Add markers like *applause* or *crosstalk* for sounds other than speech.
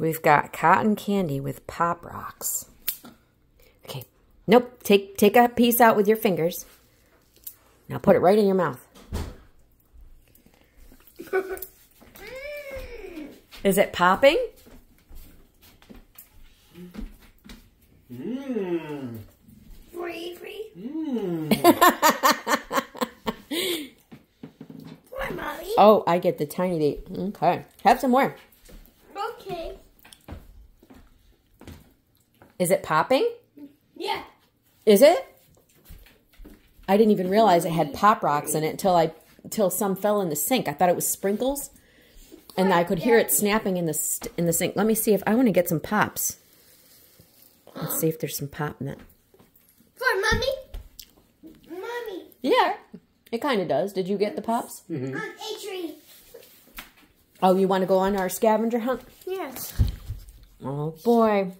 We've got cotton candy with pop rocks. Okay. Nope. Take take a piece out with your fingers. Now put it right in your mouth. Is it popping? Mmm. Free, free. *laughs* Mmm. Oh, I get the tiny date. Okay. Have some more. Okay. Is it popping? Yeah. Is it? I didn't even realize it had pop rocks in it until I until some fell in the sink. I thought it was sprinkles, and I could hear it snapping in the st- in the sink. Let me see if I want to get some pops. Let's see if there's some pop in it. For mommy. Mommy. Yeah, it kind of does. Did you get the pops? On a tree. Oh, you want to go on our scavenger hunt? Yes. Oh boy,